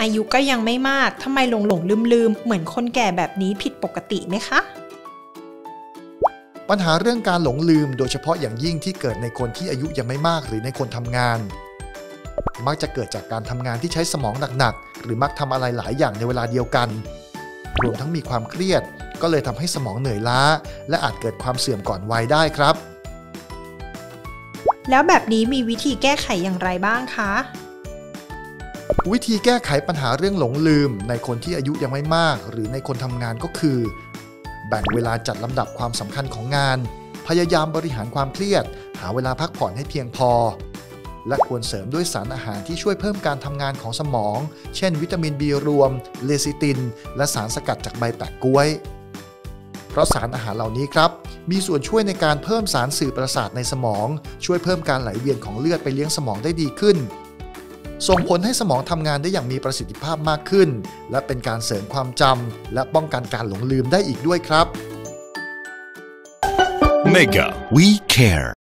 อายุก็ยังไม่มากทำไมหลงหลงลืมลืมๆเหมือนคนแก่แบบนี้ผิดปกติไหมคะ ปัญหาเรื่องการหลงลืมโดยเฉพาะอย่างยิ่งที่เกิดในคนที่อายุยังไม่มากหรือในคนทำงาน มักจะเกิดจากการทำงานที่ใช้สมองหนักๆ หรือมักทำอะไรหลายอย่างในเวลาเดียวกัน รวมทั้งมีความเครียด ก็เลยทำให้สมองเหนื่อยล้า และอาจเกิดความเสื่อมก่อนวัยได้ครับ แล้วแบบนี้มีวิธีแก้ไขอย่างไรบ้างคะ วิธีแก้ไขปัญหาเรื่องหลงลืม ในคนที่อายุยังไม่มาก หรือในคนทำงานก็คือ แบ่งเวลาจัดลำดับความสำคัญของงาน พยายามบริหารความเครียด หาเวลาพักผ่อนให้เพียงพอ และควรเสริมด้วยสารอาหารที่ช่วยเพิ่มการทำงานของสมอง เช่น วิตามินบีรวม เลซิติน และสารสกัดจากใบแปะกล้วย เพราะสารอาหารเหล่านี้ครับ มีส่วนช่วยในการเพิ่มสารสื่อประสาทในสมอง ช่วยเพิ่มการไหลเวียนของเลือดไปเลี้ยงสมองได้ดีขึ้น ส่งผลให้สมองทำงานได้อย่างมีประสิทธิภาพมากขึ้น และเป็นการเสริมความจำและป้องกันการหลงลืมได้อีกด้วยครับ Mega We Care